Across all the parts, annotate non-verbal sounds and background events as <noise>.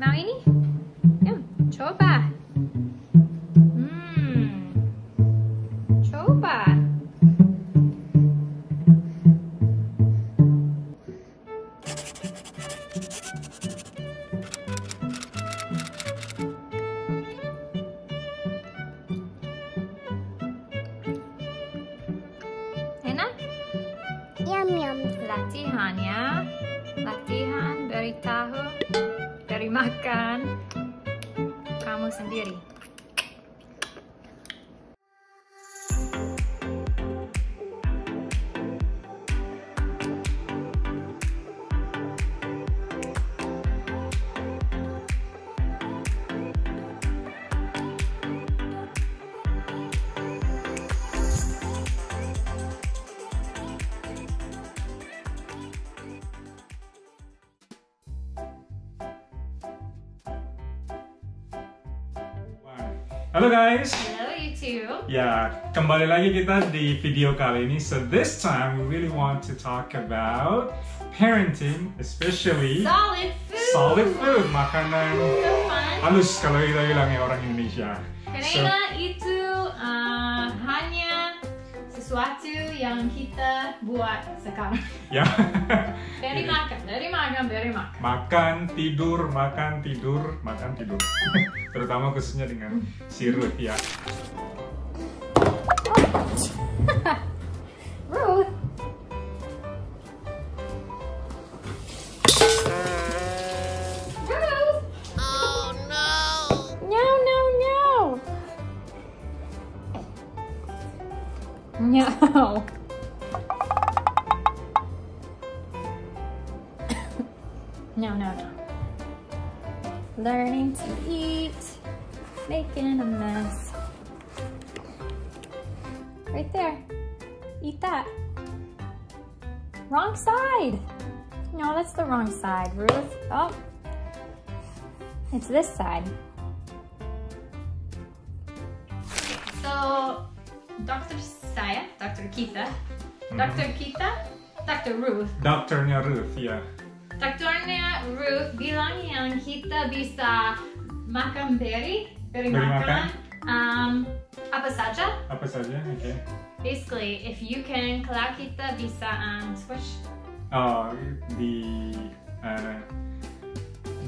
Mau ini? Ya, coba. Hmm. Coba. Enak? Yum yum. Latihan ya. Latihan beri beri makan kamu sendiri. Halo guys. Hello YouTube. Ya, kembali lagi kita di video kali ini. So this time we really want to talk about parenting, especially Solid food. solid food, makanan So halus kalau kita orang Indonesia. Karena itu uh, hanya sesuatu yang kita buat sekarang. ya, <laughs> Dari makan, dari makan, dari makan. makan, tidur, makan, tidur, makan, tidur. <laughs> Terutama khususnya dengan si Ruth ya. <laughs> making a mess. Right there. Eat that. Wrong side. No, that's the wrong side, Ruth. Oh. It's this side. So, Dr. Saya, Dr. Kita, Dr. Kita, Dr. Ruth. Dokternya Ruth ya. Dokternya Ruth bilang yang kita bisa makan berry, berry Beri makan, makan. um, apa saja. Apa saja? Oke. Basically, if you can, kalau kita bisa um, squish, Oh, di eh,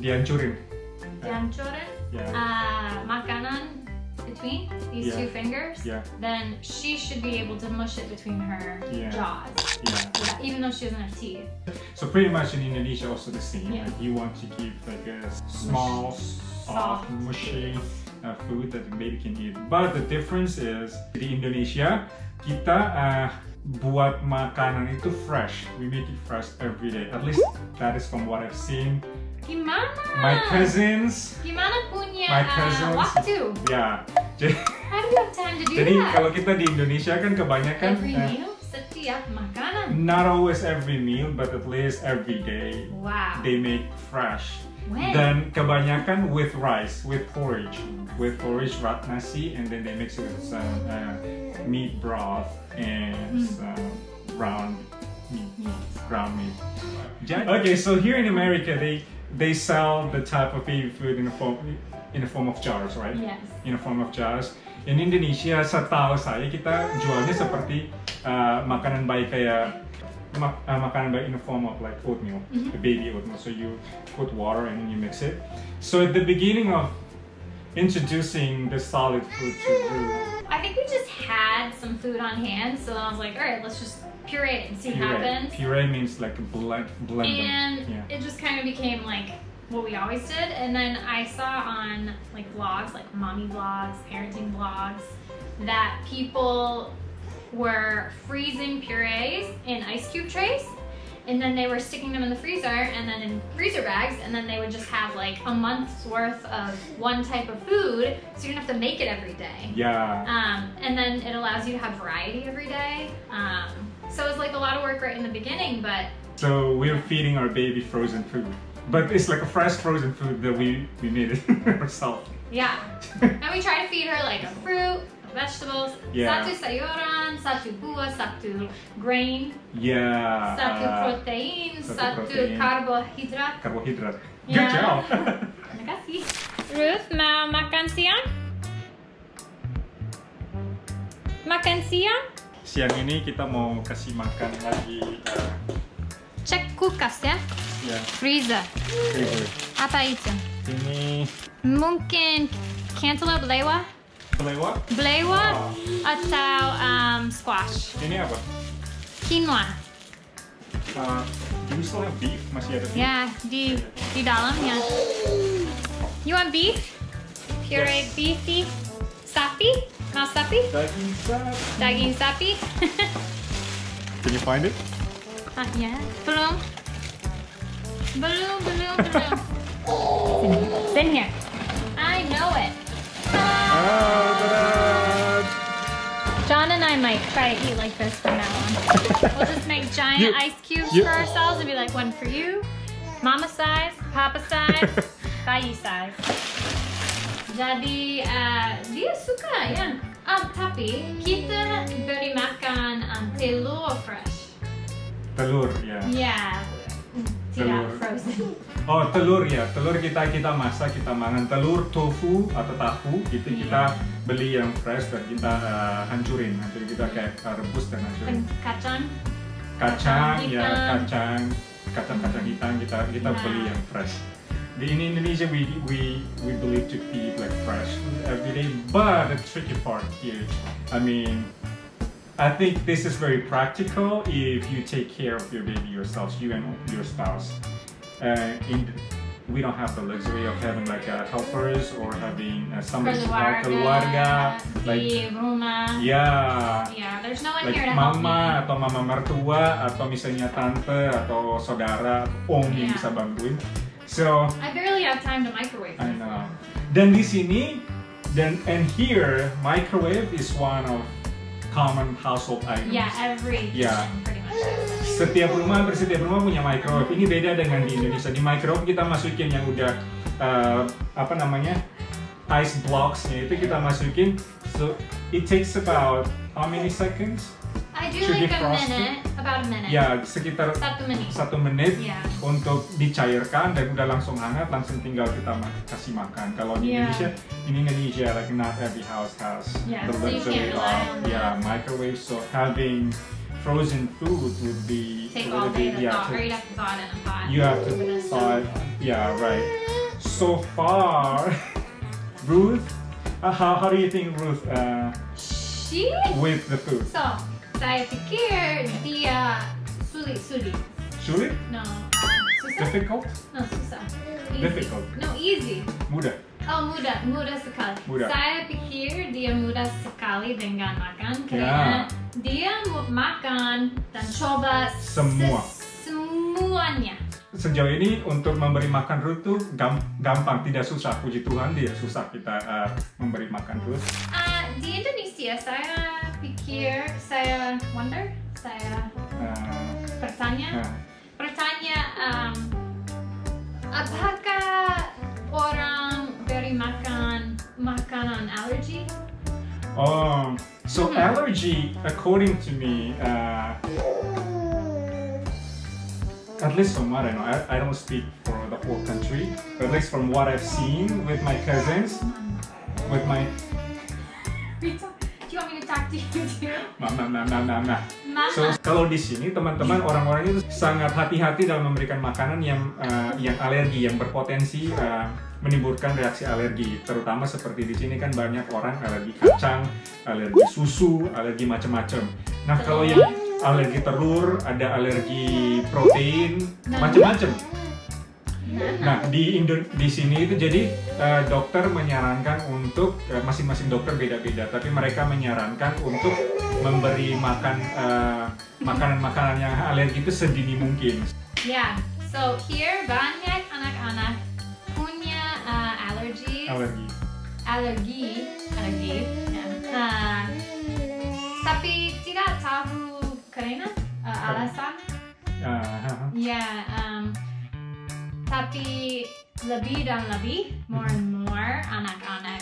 dihancurin. dihancurin Ya. uh, makanan between these Yeah. two fingers, Yeah. then she should be able to mush it between her Yeah. jaws, Yeah. Yeah, even though she doesn't have teeth. So pretty much in Indonesia also the same. Yeah. Like you want to give like a small, soft, Soft. mushy uh, food that baby can eat. But the difference is di Indonesia kita uh, buat makanan itu fresh. We make it fresh every day. At least that is from what I've seen. Gimana? My cousins, Gimana punya My uh, cousins. waktu? ya. Jadi, How do you have time to do jadi that? kalau kita di Indonesia kan kebanyakan Every uh, meal, setiap makanan. not always every meal, but at least every day Wow. they make fresh. When? Dan kebanyakan with rice, with porridge, with porridge rat nasi, and then they mix it with some uh, meat broth and some ground meat, ground meat. Okay, so here in America, they they sell the type of baby food in the form in the form of jars, right? Yes. In the form of jars. In Indonesia, setahu saya kita jualnya seperti uh, makanan bayi kayak mak- uh, makanan bayi in the form of like oatmeal, the baby oatmeal. So you put water and then you mix it. So at the beginning of introducing the solid food to I think we just had some food on hand, so I was like, all right, let's just puree it and see what happens. Puree means like blend, blend And. Yeah. it just kind of became like what we always did. And then I saw on like vlogs, like mommy vlogs, parenting vlogs, that people were freezing purees in ice cube trays. And then they were sticking them in the freezer and then in freezer bags, and then they would just have like a month's worth of one type of food, so you don't have to make it every day. Yeah. Um, and then it allows you to have variety every day. Um, so it's like a lot of work right in the beginning, but So we're feeding our baby frozen food, but it's like a fresh frozen food that we we made it <laughs> ourselves. yeah. and we try to feed her like a fruit, vegetables, Yeah. satu sayuran, satu buah, satu grain, Yeah. satu uh, protein, satu satu protein. karbohidrat. carbohydrate. Yeah. Good job. <laughs> <laughs> Kan? Ruth mau makan siang? Makan siang? Siang ini kita mau kasih makan lagi uh, Cek kulkas ya. ya Freezer. favorite. Apa itu? Ini Mungkin cantaloupe lewa, blewa Oh. atau um, squash. Ini apa? Quinoa. Uh, do we still have beef? Masih ada beef? Ya, di di dalamnya. You want beef? Puree beefy? Sapi? Mau sapi? Daging sapi. Daging sapi? <laughs> Can you find it? Ah, ya. Belum. Belum, belum, belum. It's in here. John might try to eat like this from now on. <laughs> We'll just make giant You- ice cubes you- for ourselves and be like one for you, mama size, papa size, <laughs> bayi size. Jadi uh, dia suka ya. Um, tapi kita beri makan um, telur fresh. Telur ya. Yeah. tidak Telur. frozen. Oh telur ya, telur kita kita masak kita makan telur tofu atau tahu itu kita beli yang fresh dan kita uh, hancurin, hancurin kita kayak uh, rebus dan hancurin. Kacang. Kacang Kacang ya hitam. kacang kacang kacang hitam kita kita Nah. beli yang fresh. Di in Indonesia we we we believe to feed like fresh every day, but the tricky part here, I mean. I think this is very practical if you take care of your baby yourselves, you and your spouse. Uh, in, we don't have the luxury of having like uh, helpers or having uh, somebody help keluarga, like di rumah. yeah, Yeah, there's no one like here to help mama atau mama mertua atau misalnya tante atau saudara om yang Yeah. bisa bantuin. So I barely have time to microwave. I know. Dan di sini dan and here microwave is one of common household items. Yeah, every Yeah. Setiap rumah hampir setiap rumah punya microwave. Ini beda dengan di Indonesia. Di microwave kita masukin yang udah uh, apa namanya ice blocks-nya itu kita masukin. So it takes about how many seconds? I do like a minute, about a minute. Ya sekitar Satu menit. satu menit Yeah. untuk dicairkan dan udah langsung hangat langsung tinggal kita ma- kasih makan. Kalau di Yeah. Indonesia, in Indonesia like not every house has Yeah, the so luxury rely of yeah microwave. So having frozen food would be Take would all be- day to yeah, thaw, or to- you'd have to thaw it in a pot. you have to With thaw it. Yeah, right. So far, <laughs> Ruth, uh, how how do you think Ruth uh, She? with the food? So, saya pikir dia sulit-sulit. Sulit? No, uh, susah? Difficult? No, susah. Easy. Difficult. No, easy. Mudah. Oh, mudah, mudah sekali. Mudah. Saya pikir dia mudah sekali dengan makan Ya. karena dia mau makan dan coba Semua. se- semuanya. Sejauh ini untuk memberi makan Ruth tuh gam- gampang, tidak susah. Puji Tuhan tidak susah kita uh, memberi makan Ruth. Uh, di Indonesia saya pikir saya wonder saya Uh, bertanya nah, bertanya um, apakah orang makan makanan allergy? oh, so Hmm. allergy, according to me, uh, at least from what I know, I, I don't speak for the whole country, but at least from what I've seen with my cousins, with my <laughs> do you want me to talk to you too? mama, mama, mama, mama. Mama. So kalau di sini teman-teman orang-orang itu sangat hati-hati dalam memberikan makanan yang uh, yang alergi, yang berpotensi uh, menimbulkan reaksi alergi. Terutama seperti di sini kan banyak orang alergi kacang, alergi susu, alergi macam-macam. Nah kalau yang alergi telur, ada alergi protein, macam-macam. Nah di Indo di sini itu jadi uh, dokter menyarankan untuk uh, masing-masing dokter beda-beda, tapi mereka menyarankan untuk memberi makan uh, makanan-makanan yang alergi itu sedini mungkin. Yeah. So here banyak anak-anak punya uh, allergies, Alergi. alergi, alergi. ya. Uh, tapi tidak tahu karena uh, alasan. Uh, Ya. um, tapi lebih dan lebih, more and more anak-anak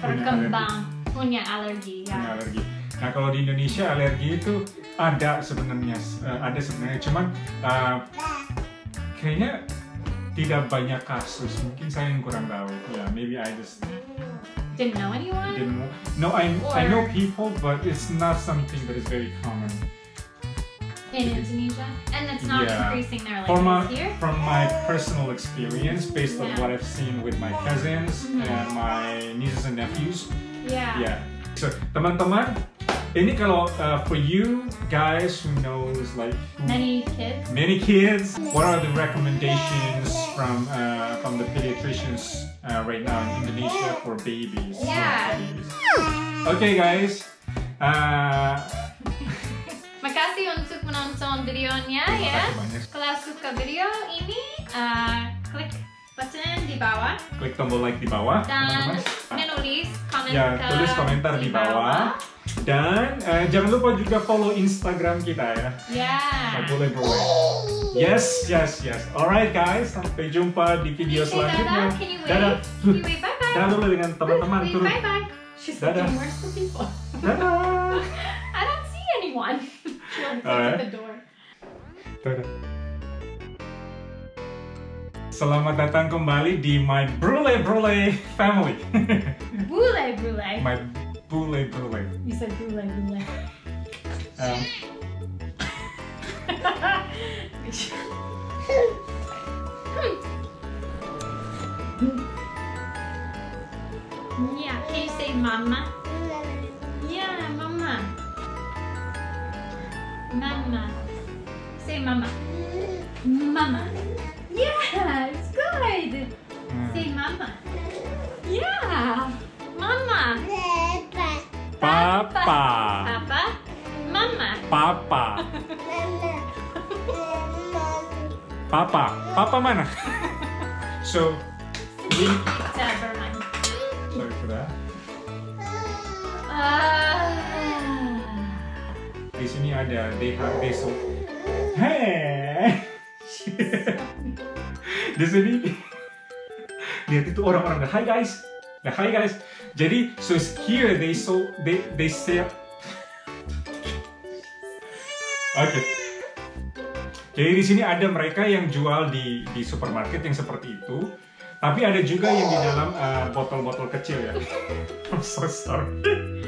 berkembang punya alergi. punya Ya. alergi. Nah kalau di Indonesia alergi itu ada sebenarnya, uh, ada sebenarnya, cuman uh, kayaknya tidak banyak kasus. Mungkin saya yang kurang tahu. Ya, maybe I just Didn't know anyone? didn't know. No, I I know people, but it's not something that is very common. In Indonesia, and it's not Yeah. increasing there like From my here. from my personal experience, based on what I've seen with my cousins Mhm. and my nieces and nephews, Yeah. yeah. So teman-teman, ini kalau uh, for you guys who knows like who Many kids. many kids. What are the recommendations from uh, from the pediatricians uh, right now in Indonesia for babies? Yeah. Babies. Okay, guys. Uh, Makasih untuk videonya ya. Kalau suka video ini, uh, klik button di bawah Klik tombol like di bawah, dan menulis komentar. Ya, tulis komentar di bawah. Dan uh, jangan lupa juga follow Instagram kita ya. Ya. Nggak boleh boleh. Yes, yes, yes. Alright guys, sampai jumpa di video say selanjutnya. dadah? Dadah. Dulu dengan teman-teman. Bye bye. She's Dadah. Dadah. <laughs> I don't see anyone. <laughs> She Alright. at the door. Dadah. Selamat datang kembali di My Brule Brule Family. <laughs> Brule brule. My Brule Brule. Said brule brule. Um, yeah, can you say mama? Yeah, mama. Mama. Mama. Mama. Yeah, it's good. hmm. Say mama. Yeah. Mama. Papa. Papa. Mama. Papa. Papa. Papa mana? <laughs> so, we... Never mind. Sorry for that. Ah. Di sini ada they have they so Hey. <laughs> Di sini lihat itu orang-orang Hi guys. Nah, hi guys. Jadi so here they so they they say Oke. Jadi di sini ada mereka yang jual di di supermarket yang seperti itu, tapi ada juga yang di dalam uh, botol-botol kecil ya. <laughs> I'm so sorry.